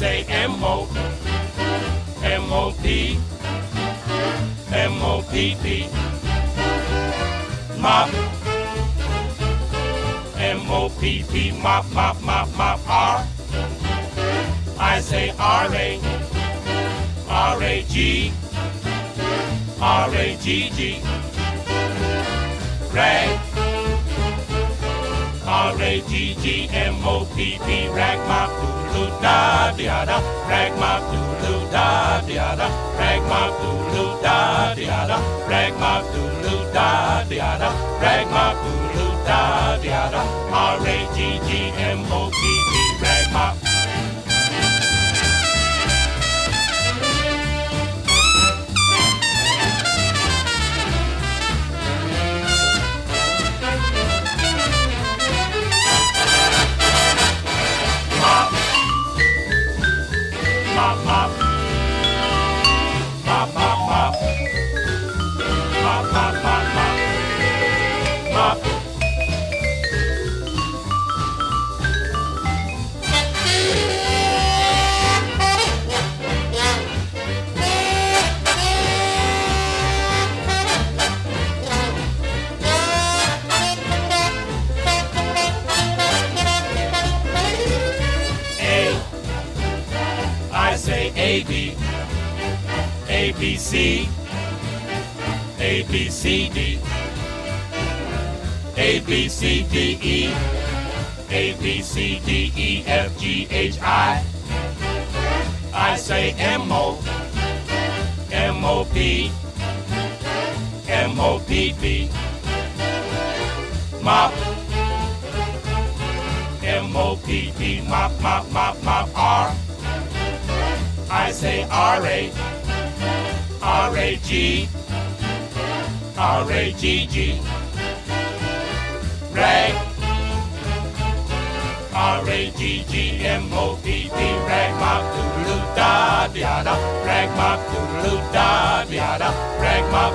say M-O, M-O-P, M-O-P-P. Mop, M-O-P-P, mop, mop, mop, mop, R. I say R-A-G-G. Rag, R-A-G-G-M-O-P-P, rag mop doodle da da da, rag mop doodle da da da, mop doodle da da da, rag mop doodle da da da, A B. A B C. A B C D. A B C D E. A B C D E F G H I. I say M O. M O P. M O P P. Mop. M-O-P-P, mop, mop, mop, mop, R. Say R-A, R-A-G, R-A-G-G. Rag, R-A-G-G-M-O-P-P, rag, mop, doodaloo, da, da, da, rag, mop, doodaloo, da, da, da, rag, mop,